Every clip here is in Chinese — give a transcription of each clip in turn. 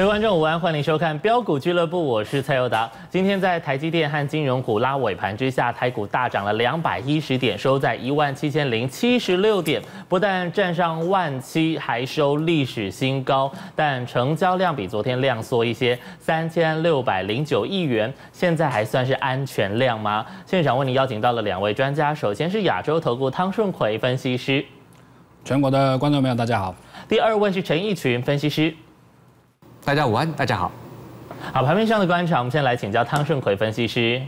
各位观众午安，欢迎收看标股俱乐部，我是蔡友达。今天在台积电和金融股拉尾盘之下，台股大涨了两百一十点，收在一万七千零七十六点，不但站上万七，还收历史新高。但成交量比昨天量缩一些，三千六百零九亿元，现在还算是安全量吗？现场为您邀请到了两位专家，首先是亚洲投顾汤顺奎分析师，全国的观众朋友大家好。第二位是陈义群分析师。大家午安，大家好。好，盘面上的观察，我们先来请教汤顺奎分析师。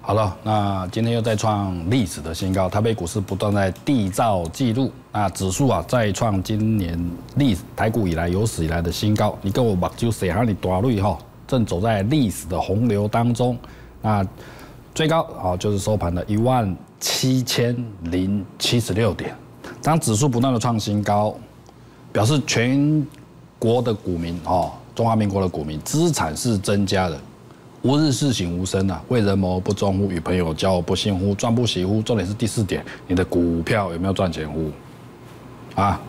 好了，那今天又再创历史的新高，台北股市不断在缔造纪录，那指数啊再创今年历台股以来有史以来的新高。你跟我把就谁哈你大瑞哈，正走在历史的洪流当中。那最高啊就是收盘的一万七千零七十六点。当指数不断的创新高，表示全。国的股民哦，中华民国的股民资产是增加的，吾日事省吾身啊，为人谋不忠乎？与朋友交不信乎？赚不喜乎？重点是第四点，你的股票有没有赚钱乎？啊，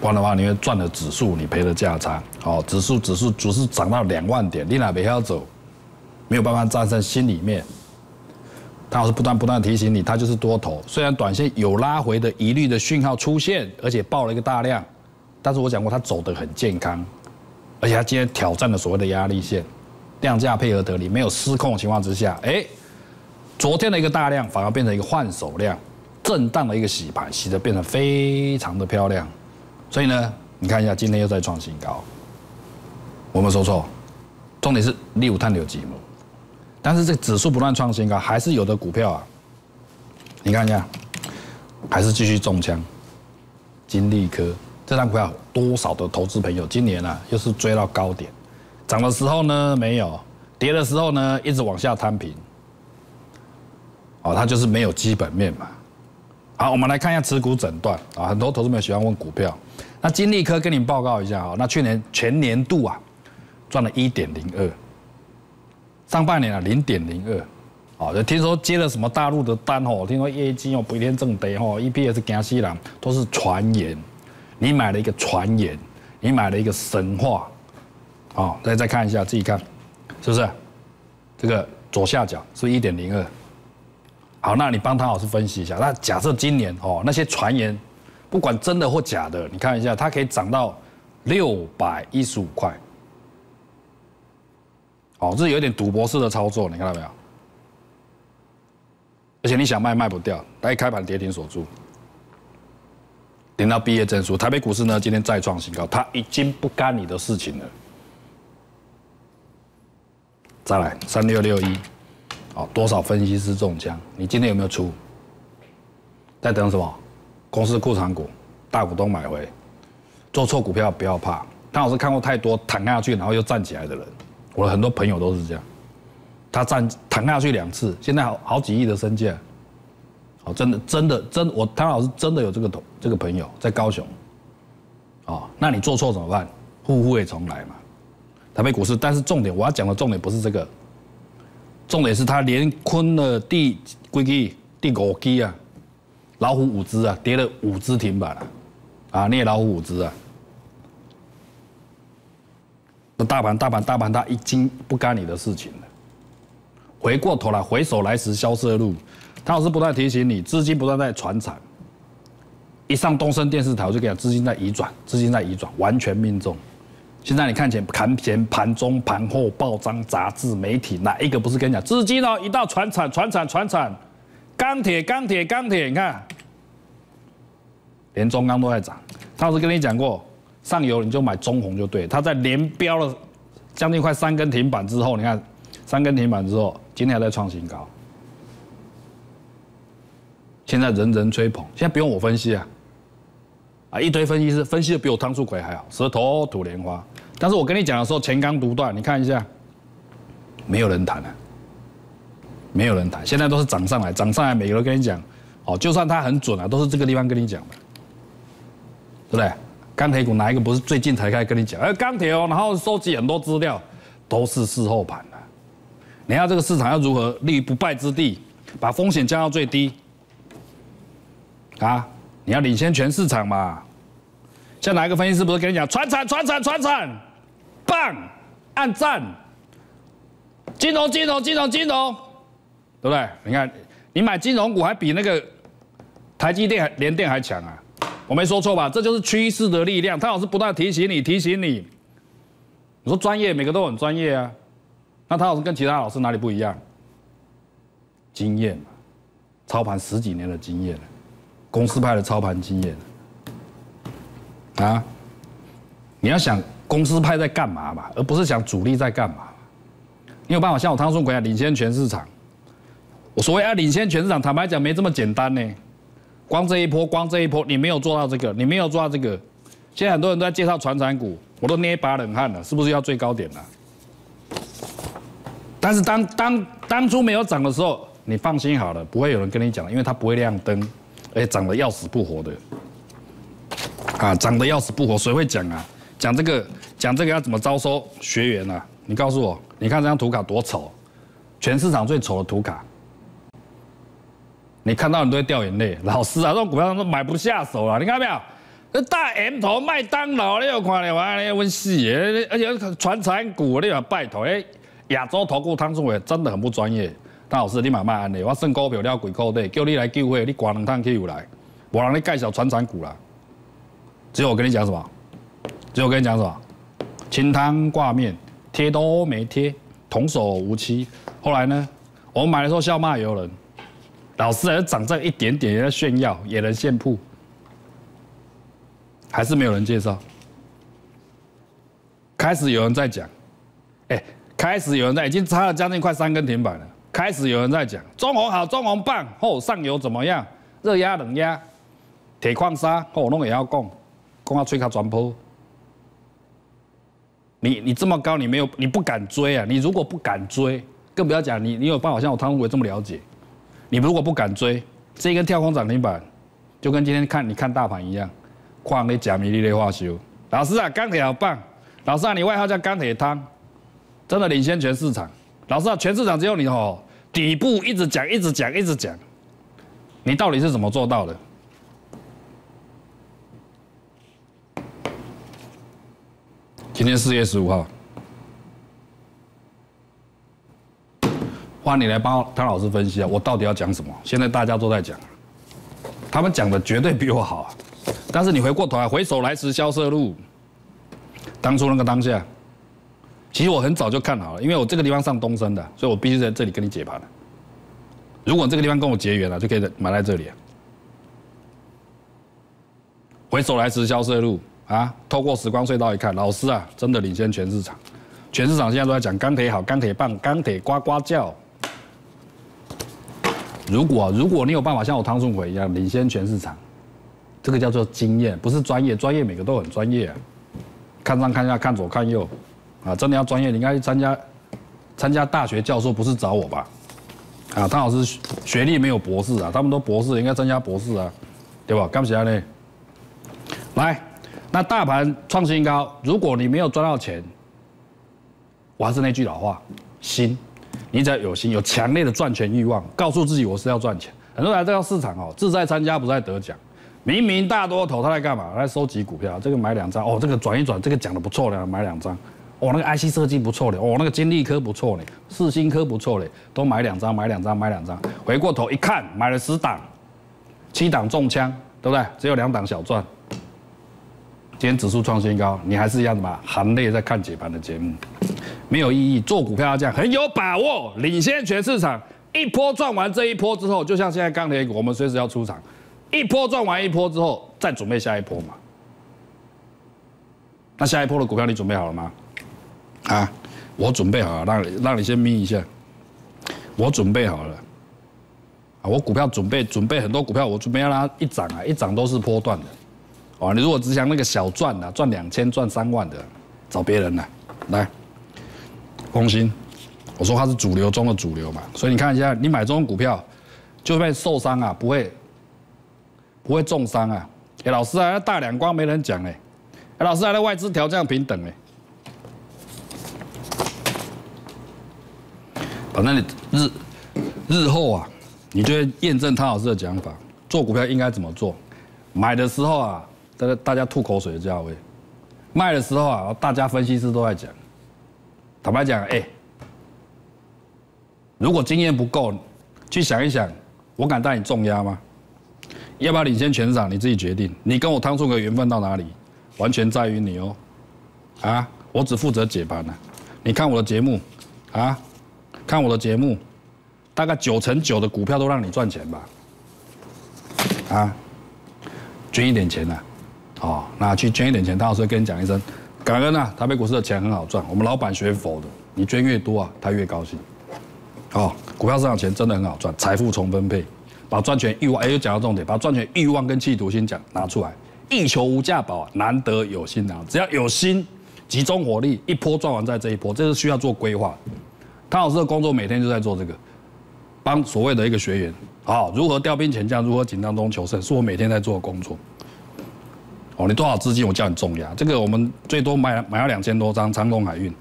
不然的话，你会赚了指数，你赔了价差。哦，指数指数只是涨到两万点，你哪边要走？没有办法战胜心里面，他老是不断不断提醒你，他就是多头。虽然短线有拉回的疑虑的讯号出现，而且爆了一个大量。但是我讲过，它走得很健康，而且它今天挑战了所谓的压力线，量价配合得力，没有失控的情况之下，哎，昨天的一个大量反而变成一个换手量，震荡的一个洗盘，洗的变得非常的漂亮。所以呢，你看一下今天又在创新高，我没说错，重点是六碳有几毛，但是这指数不断创新高，还是有的股票啊，你看一下，还是继续中枪，金利科。这张股票多少的投资朋友今年呢又是追到高点，涨的时候呢没有，跌的时候呢一直往下摊平，哦，它就是没有基本面嘛。好，我们来看一下持股诊断啊，很多投资朋友喜欢问股票，那金利科跟你报告一下啊，那去年全年度啊赚了一点零二，上半年啊零点零二，哦，就听说接了什么大陆的单哦，听说业绩哦不一天正得哦，EPS 惊死人，都是传言。你买了一个传言，你买了一个神话，好，大家再看一下，自己看，是不是？这个左下角是一点零二，好，那你帮汤老师分析一下。那假设今年哦，那些传言，不管真的或假的，你看一下，它可以涨到六百一十五块，哦，这有点赌博式的操作，你看到没有？而且你想卖卖不掉，它一开盘跌停锁住。领到毕业证书，台北股市呢今天再创新高，它已经不干你的事情了。再来三六六一，哦，多少分析师中枪？你今天有没有出？在等什么？公司库藏股，大股东买回，做错股票不要怕。汤老师看过太多躺下去然后又站起来的人，我的很多朋友都是这样。他站躺下去两次，现在好好几亿的身价。哦，真的，真的，真我汤老师真的有这个同这个朋友在高雄，哦，那你做错怎么办？互互也重来嘛。台北股市，但是重点我要讲的重点不是这个，重点是他连坤了第几基第五基啊，老虎五只啊，跌了五只停板了，啊，你也老虎五只啊。大盘大盘大盘，它已经不干你的事情了。回过头来，回首来时萧瑟路。他老师不断提醒你，资金不断在传产。一上东升电视台，我就跟你讲，资金在移转，资金在移转，完全命中。现在你看前盘前、盘中、盘后，报章、杂志、媒体，哪一个不是跟你讲资金哦？一到传产、传产、传产，钢铁、钢铁、钢铁，你看，连中钢都在涨。他老师跟你讲过，上游你就买中红就对。他在连标了将近快三根停板之后，你看三根停板之后，今天还在创新高。现在人人吹捧，现在不用我分析啊，啊，一堆分析师分析的比我汤素奎还好，舌头吐莲花。但是我跟你讲的时候，前刚独断，你看一下，没有人谈了，没有人谈。现在都是涨上来，涨上来，每个人跟你讲，哦，就算他很准啊，都是这个地方跟你讲的，对不对？钢铁股哪一个不是最近才开始跟你讲？哎，钢铁哦，然后收集很多资料，都是事后盘的。你要这个市场要如何立于不败之地，把风险降到最低？啊！你要领先全市场嘛？像哪一个分析师不是跟你讲，传产、传产、传产，棒，按赞。金融，金融，金融，金融，对不对？你看，你买金融股还比那个台积电、联电还强啊！我没说错吧？这就是趋势的力量。他老师不断提醒你，提醒你。你说专业，每个都很专业啊。那他老师跟其他老师哪里不一样？经验，操盘十几年的经验公司派的操盘经验。啊，你要想公司派在干嘛嘛，而不是想主力在干嘛。你有办法像我汤顺国啊，领先全市场？我所谓要领先全市场，坦白讲没这么简单呢。光这一波，光这一波，你没有做到这个，你没有做到这个。现在很多人都在介绍传产股，我都捏一把冷汗了，是不是要最高点了？但是当当当初没有涨的时候，你放心好了，不会有人跟你讲，因为它不会亮灯，而且涨得要死不活的。啊，涨得要死不活，谁会讲啊？讲这个，讲这个要怎么招收学员啊？你告诉我，你看这张图卡多丑，全市场最丑的图卡。你看到你都会掉眼泪。老师啊，这种股票都买不下手了，你看到没有？那大 M 头麦当劳，你有看了哇？你问死！而且传产股，你有拜托哎，亚洲投顾汤中伟真的很不专业。汤老师，你慢慢安利，我剩股票了几口袋，叫你来救会，你挂两趟去又来，我让你介绍传产股啦。只有我跟你讲什么？只有我跟你讲什么？清汤挂面，贴都没贴，童叟无欺。后来呢？我们买的时候笑骂有人，老师还涨这一点点也在炫耀，也能炫铺，还是没有人介绍。开始有人在讲，哎，开始有人在，已经差了将近快三根停板了。开始有人在讲，中红好，中红棒，后上游怎么样？热压冷压，铁矿砂，后弄也要供。光要吹卡转坡，你你这么高，你没有你不敢追啊！你如果不敢追，更不要讲你你有办法像我汤唯这么了解。你如果不敢追，这根跳空涨停板，就跟今天看你看大盘一样，矿那假米粒的化修。老师啊，钢铁好棒！老师啊，你外号叫钢铁汤，真的领先全市场。老师啊，全市场只有你哦，底部一直讲，一直讲，一直讲，你到底是怎么做到的？今天四月十五号，欢迎你来帮汤老师分析啊！我到底要讲什么？现在大家都在讲，他们讲的绝对比我好啊！但是你回过头来，回首来时萧瑟路，当初那个当下，其实我很早就看好了，因为我这个地方上东升的，所以我必须在这里跟你解盘了。如果这个地方跟我结缘了，就可以买在这里。回首来时萧瑟路。啊！透过时光隧道一看，老师啊，真的领先全市场。全市场现在都在讲钢铁好，钢铁棒，钢铁呱呱叫。如果如果你有办法像我汤顺奎一样领先全市场，这个叫做经验，不是专业。专业每个都很专业啊，看上看下，看左看右，啊，真的要专业，你应该去参加参加大学教授，不是找我吧？啊，汤老师学历没有博士啊，他们都博士，应该参加博士啊，对吧？干不起来呢？来。那大盘创新高，如果你没有赚到钱，我还是那句老话，心，你只要有心，有强烈的赚钱欲望，告诉自己我是要赚钱。很多人来这个市场哦，志在参加不在得奖，明明大多头他在干嘛？来收集股票，这个买两张哦，这个转一转，这个讲的不错的，买两张。哦，那个 IC 设计不错的，哦，那个金利科不错的，四星科不错的，都买两张，买两张，买两张。回过头一看，买了十档，七档中枪，对不对？只有两档小赚。今天指数创新高，你还是一样的嘛？含泪在看解盘的节目，没有意义。做股票要这样，很有把握，领先全市场。一波赚完这一波之后，就像现在钢铁股，我们随时要出场。一波赚完一波之后，再准备下一波嘛。那下一波的股票你准备好了吗？啊，我准备好了，让让你先眯一下。我准备好了。啊，我股票准备准备很多股票，我准备让它一涨啊，一涨都是波段的。哦，你如果只想那个小赚的，赚两千、赚三万的，找别人来。来，红心，我说它是主流中的主流嘛，所以你看一下，你买这种股票，就会受伤啊，不会，不会重伤啊。哎，老师啊，那大两光没人讲哎，哎，老师啊，那外资调降平等哎，反正你日日后啊，你就会验证汤老师的讲法，做股票应该怎么做，买的时候啊。大家大家吐口水的价位，卖的时候啊，大家分析师都在讲，坦白讲，哎，如果经验不够，去想一想，我敢带你重压吗？要不要领先全场？你自己决定。你跟我汤叔的缘分到哪里，完全在于你哦。啊，我只负责解盘啊。你看我的节目，啊，看我的节目，大概九成九的股票都让你赚钱吧。啊，捐一点钱呢，哦，那去捐一点钱，汤老师跟你讲一声，感恩啊，台北股市的钱很好赚。我们老板学佛的，你捐越多啊，他越高兴。哦，股票市场钱真的很好赚，财富重分配，把赚钱欲望，哎，又讲到重点，把赚钱欲望跟企图心讲拿出来，一求无价宝，难得有心囊，只要有心。集中火力，一波赚完在这一波，这是需要做规划。汤老师的工作每天就在做这个，帮所谓的一个学员，啊，如何调兵遣将，如何紧张中求胜，是我每天在做的工作。哦，你多少资金，我叫你重压。这个我们最多买买了两千多张长隆海运，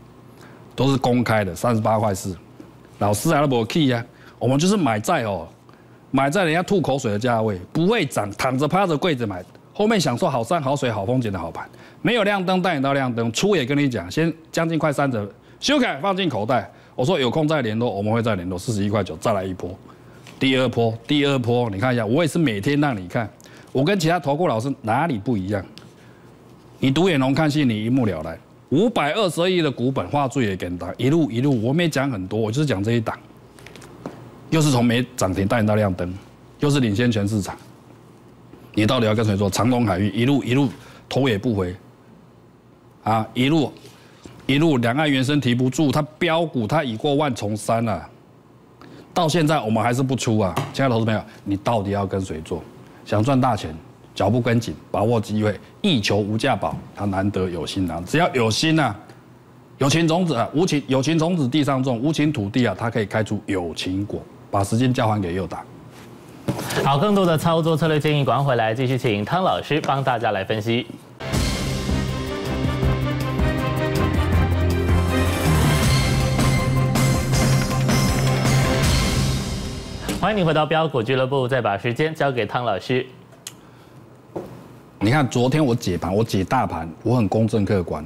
都是公开的，三十八块四。老师还不 key 呀？我们就是买在哦，买在人家吐口水的价位，不会涨，躺着趴着跪着买，后面享受好山好水好风景的好盘。没有亮灯，带你到亮灯。出也跟你讲，先将近快三折，修改放进口袋。我说有空再联络，我们会再联络。四十一块九，再来一波，第二波，第二波，你看一下，我也是每天让你看。我跟其他投顾老师哪里不一样？你独眼龙看戏，你一目了然。五百二十亿的股本，画最也简单，一路一路，我没讲很多，我就是讲这一档。又是从没涨停带你到亮灯，又是领先全市场。你到底要跟谁做？长隆海域一路一路头也不回。啊，一路一路两岸原生提不住，它标股它已过万重山了，到现在我们还是不出啊，亲爱的投资朋友，你到底要跟谁做？想赚大钱，脚步跟紧，把握机会，一求无价宝，它难得有心啊，只要有心啊，有情种子啊，无情有情种子地上种，无情土地啊，它可以开出有情果。把时间交还给右达。好，更多的操作策略建议，赶回来继续请汤老师帮大家来分析。欢迎你回到标股俱乐部，再把时间交给汤老师。你看，昨天我解盘，我解大盘，我很公正客观，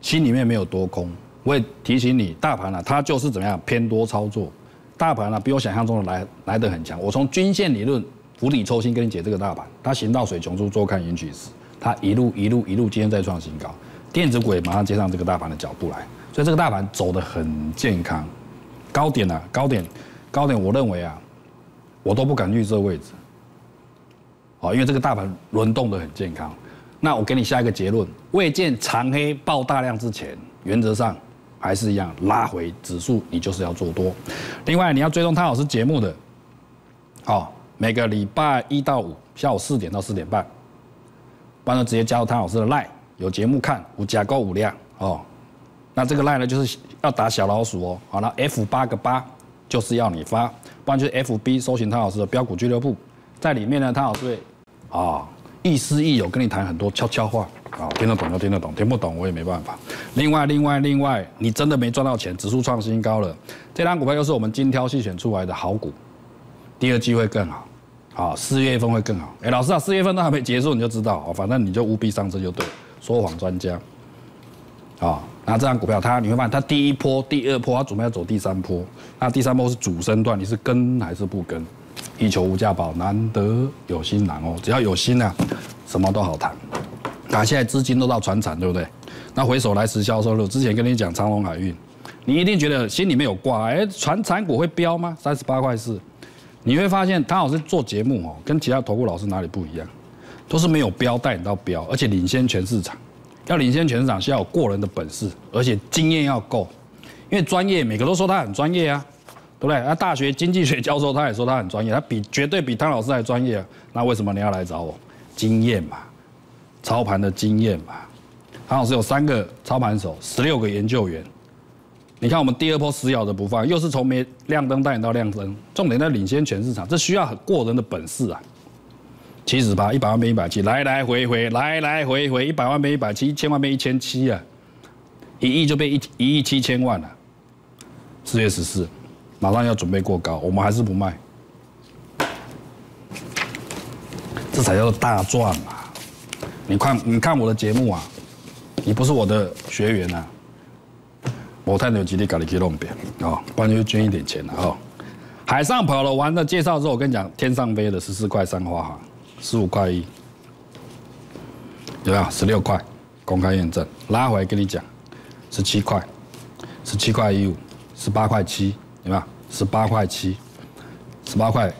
心里面没有多空。我也提醒你，大盘呢，它就是怎么样偏多操作。大盘呢，比我想象中的来来得很强。我从均线理论釜底抽薪跟你解这个大盘，它行到水穷处，坐看云起时，它一路一路一路，今天再创新高，电子股也马上接上这个大盘的脚步来，所以这个大盘走得很健康。高点呢，高点。高点，我认为啊，我都不敢预测位置，哦，因为这个大盘轮动的很健康。那我给你下一个结论：未见长黑爆大量之前，原则上还是一样拉回指数，你就是要做多。另外，你要追踪汤老师节目的，哦，每个礼拜一到五下午四点到四点半，不然直接加入汤老师的 line，有节目看，无加购五量哦。那这个 line 呢，就是要打小老鼠哦，好了，F 八个八。就是要你发，不然就是 F B 搜寻汤老师的标股俱乐部，在里面呢，汤老师会啊亦师亦友跟你谈很多悄悄话啊，听得懂就听得懂，听不懂我也没办法。另外，另外，另外，你真的没赚到钱，指数创新高了，这张股票又是我们精挑细选出来的好股，第二季会更好，好，四月份会更好。哎，老师啊，四月份都还没结束，你就知道哦，反正你就务必上车就对，说谎专家，啊。那这张股票，它你会发现，它第一波、第二波，它准备要走第三波。那第三波是主升段，你是跟还是不跟？一求无价宝，难得有心难哦。只要有心啊，什么都好谈。那现在资金都到船产，对不对？那回首来时销售路，之前跟你讲长隆海运，你一定觉得心里面有挂，哎，船产股会飙吗？三十八块四，你会发现，汤老师做节目哦，跟其他投顾老师哪里不一样？都是没有标带你到标，而且领先全市场。要领先全市场，需要有过人的本事，而且经验要够。因为专业，每个都说他很专业啊，对不对？那大学经济学教授他也说他很专业，他比绝对比汤老师还专业。那为什么你要来找我？经验嘛，操盘的经验嘛。汤老师有三个操盘手，十六个研究员。你看我们第二波死咬着不放，又是从没亮灯带你到亮灯，重点在领先全市场，这需要很过人的本事啊。七十八，一百万变一百七，来来回回，来来回回，一百万变一百七，一千万变一千七啊！一亿就变一一亿七千万了。四月十四，马上要准备过高，我们还是不卖，这才叫做大赚啊！你看，你看我的节目啊，你不是我的学员啊，我太牛，极力搞你去弄扁哦，不然就捐一点钱了哦。海上跑了完的介绍之后，我跟你讲，天上飞的十四块三花行，十五块一，有没有？十六块，公开验证，拉回来跟你讲，十七块，十七块一五，十八块七，有没有？十八块七，十八块，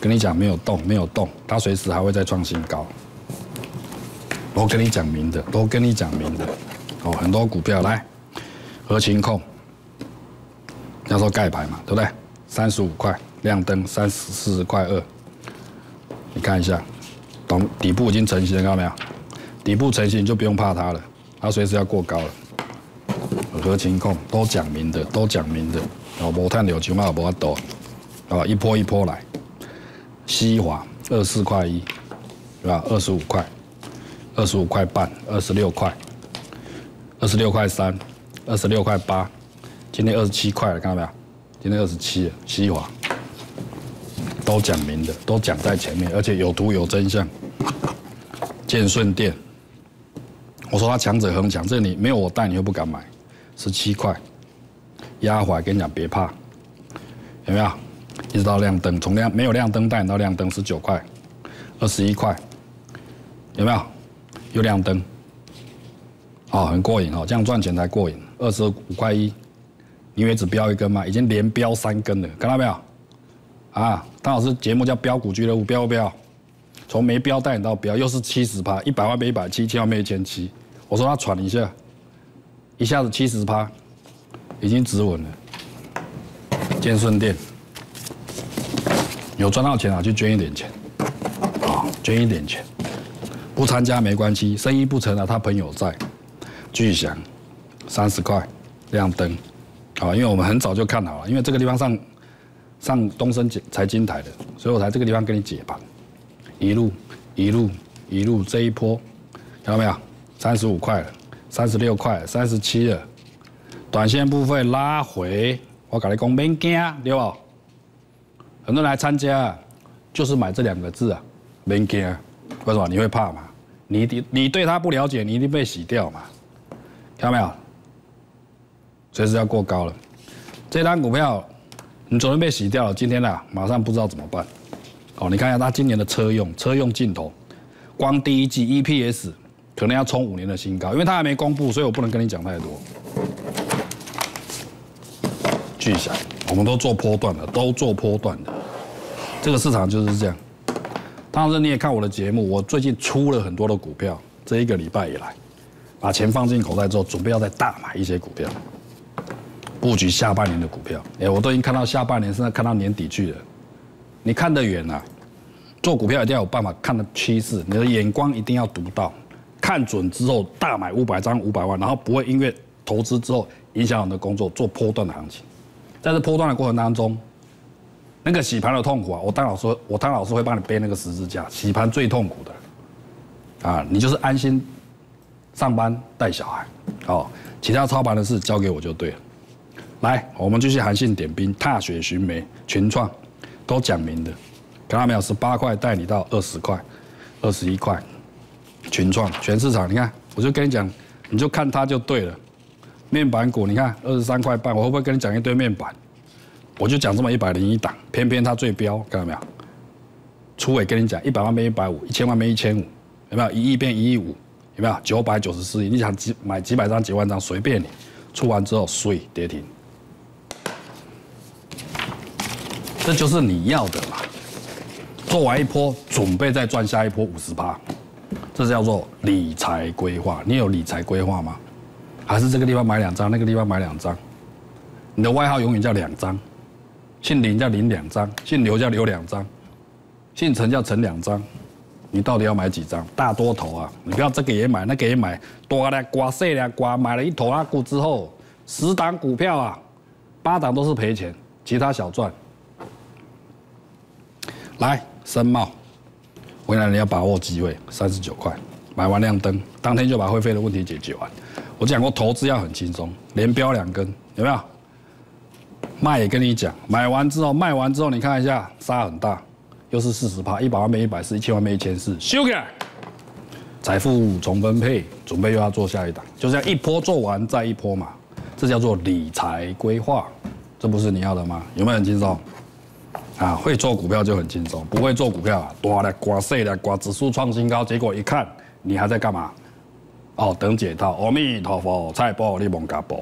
跟你讲没有动，没有动，它随时还会再创新高。我跟你讲明的，都跟你讲明的，哦，很多股票来，合情控，要说盖牌嘛，对不对？三十五块亮灯，三十四十块二，你看一下，懂底部已经成型了，看到没有？底部成型就不用怕它了，它随时要过高了。合情控都讲明的，都讲明的，哦，无碳流球嘛，无法多，啊，一波一波来。西华二四块一，对吧？二十五块。二十五块半，二十六块，二十六块三，二十六块八，今天二十七块了，看到没有？今天二十七了，西华都讲明的，都讲在前面，而且有图有真相。建顺店，我说他强者恒强，这里没有我带你又不敢买，十七块，压怀跟你讲别怕，有没有？一直到亮灯，从亮没有亮灯带你到亮灯十九块，二十一块，有没有？又亮灯，哦，很过瘾哦，这样赚钱才过瘾。二十五块一，你以为只标一根吗？已经连标三根了，看到没有？啊，张老师节目叫标股俱乐部，标不标？从没标带你到标，又是七十趴，一百万变一百七，千万变一千七。我说他喘一下，一下子七十趴，已经止稳了。建顺店有赚到钱啊，就捐一点钱，啊，捐一点钱。不参加没关系，生意不成了，他朋友在。巨祥，三十块，亮灯，啊，因为我们很早就看好了，因为这个地方上上东升财经台的，所以我才这个地方跟你解盘，一路一路一路这一波，看到没有？三十五块了，三十六块，三十七了，短线部分拉回，我跟你讲，免惊，对不？很多人来参加，就是买这两个字啊，免惊，为什么？你会怕吗？你你对他不了解，你一定被洗掉嘛？看到没有？随时要过高了，这单股票你昨天被洗掉了，今天呢马上不知道怎么办。哦，你看一下他今年的车用车用镜头，光第一季 EPS 可能要冲五年的新高，因为它还没公布，所以我不能跟你讲太多。巨响，我们都做波段的，都做波段的，这个市场就是这样。当然，你也看我的节目，我最近出了很多的股票。这一个礼拜以来，把钱放进口袋之后，准备要再大买一些股票，布局下半年的股票。哎，我都已经看到下半年，甚至看到年底去了。你看得远啊，做股票一定要有办法看的趋势，你的眼光一定要独到，看准之后大买五百张五百万，然后不会因为投资之后影响你的工作，做波段的行情。在这波段的过程当中。那个洗盘的痛苦啊，我当老师，我当老师会帮你背那个十字架。洗盘最痛苦的，啊，你就是安心上班带小孩，哦，其他操盘的事交给我就对了。来，我们继续韩信点兵，踏雪寻梅，群创都讲明的，看到没有？十八块带你到二十块，二十一块，群创全市场，你看，我就跟你讲，你就看它就对了。面板股，你看二十三块半，我会不会跟你讲一堆面板？我就讲这么一百零一档，偏偏它最标，看到没有？初尾跟你讲，一百万变一百五，一千万变一千五，有没有？一亿变一亿五，有没有？九百九十四亿，你想几买几百张、几万张随便你，出完之后碎跌停，这就是你要的嘛。做完一波，准备再赚下一波五十趴，这叫做理财规划。你有理财规划吗？还是这个地方买两张，那个地方买两张？你的外号永远叫两张。姓林叫林两张，姓刘叫刘两张，姓陈叫陈两张，你到底要买几张？大多头啊！你不要这个也买，那个也买，多的刮碎的刮，买了一头阿股之后，十档股票啊，八档都是赔钱，其他小赚。来，申茂，我跟你要把握机会，三十九块，买完亮灯，当天就把会费的问题解决完。我讲过投资要很轻松，连标两根，有没有？卖也跟你讲，买完之后，卖完之后，你看一下，杀很大，又是四十趴，一百万变一百四，一千万变一千四，修起来，财富重分配，准备又要做下一档，就这样一波做完再一波嘛，这叫做理财规划，这不是你要的吗？有没有很轻松？啊，会做股票就很轻松，不会做股票啊，多来刮碎来刮指数创新高，结果一看你还在干嘛？哦，等解套，阿弥陀佛，菜包你蒙嘎包。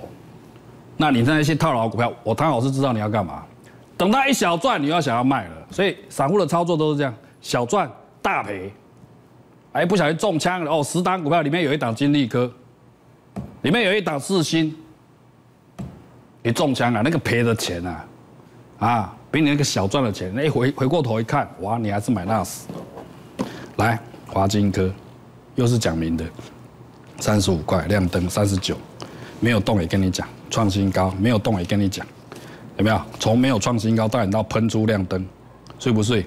那你那些套牢股票，我汤老师知道你要干嘛？等到一小赚，你要想要卖了。所以散户的操作都是这样，小赚大赔。哎，不小心中枪了哦！十档股票里面有一档金利科，里面有一档四星，你中枪了，那个赔的钱啊，啊，比你那个小赚的钱，那回回过头一看，哇，你还是买那死。来，华金科，又是讲明的，三十五块亮灯，三十九，没有动也跟你讲创新高，没有动也跟你讲，有没有？从没有创新高到你到喷出亮灯，睡不睡？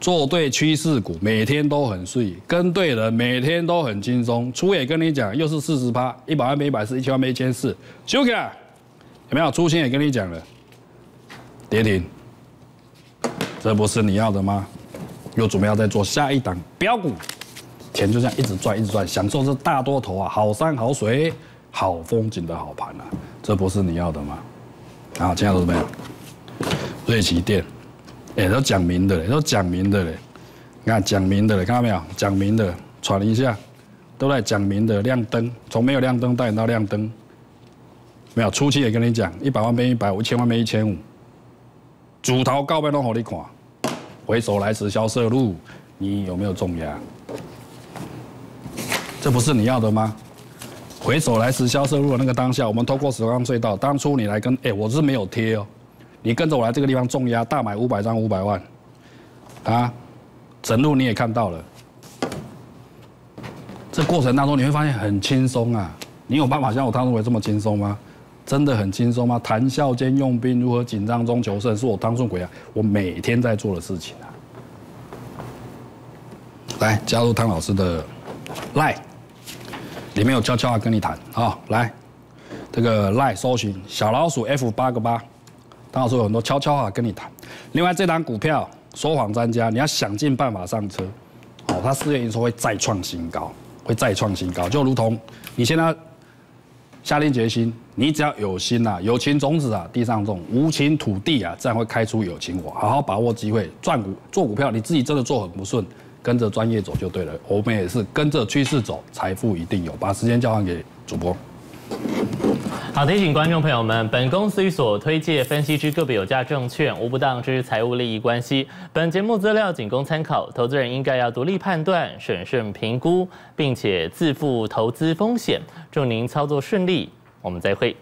做对趋势股，每天都很睡；跟对人，每天都很轻松。初也跟你讲，又是四十趴，一百万没一百四，一千万没一千四，休克有没有？初心也跟你讲了，跌停，这不是你要的吗？又准备要再做下一档标股，钱就这样一直赚，一直赚，享受这大多头啊，好山好水好风景的好盘啊，这不是你要的吗？好，亲爱的朋友瑞奇店。哎，都讲明的嘞，都讲明的嘞。你看讲明的嘞，看到没有？讲明的，传一下，都在讲明的。亮灯，从没有亮灯带到亮灯，没有。初期也跟你讲，一百万变一百五，一千万变一千五。主头告白都好你看，回首来时萧瑟路，你有没有中压？这不是你要的吗？回首来时萧瑟路的那个当下，我们透过时光隧道，当初你来跟，哎，我是没有贴哦。你跟着我来这个地方重压大买五百张五百万，啊，整路你也看到了，这过程当中你会发现很轻松啊！你有办法像我汤中伟这么轻松吗？真的很轻松吗？谈笑间用兵，如何紧张中求胜，是我汤中伟啊，我每天在做的事情啊！来加入汤老师的 line，里面有悄悄话跟你谈啊！来，这个 line 搜寻小老鼠 F 八个八。汤老师有很多悄悄话跟你谈。另外，这档股票说谎专家，你要想尽办法上车。哦，它四月营收会再创新高，会再创新高。就如同你现在下定决心，你只要有心呐，有情种子啊，地上种，无情土地啊，自然会开出有情花。好好把握机会，赚股做股票，你自己真的做很不顺，跟着专业走就对了。我们也是跟着趋势走，财富一定有。把时间交还给主播。好，提醒观众朋友们，本公司与所推介分析之个别有价证券无不当之财务利益关系。本节目资料仅供参考，投资人应该要独立判断、审慎评估，并且自负投资风险。祝您操作顺利，我们再会。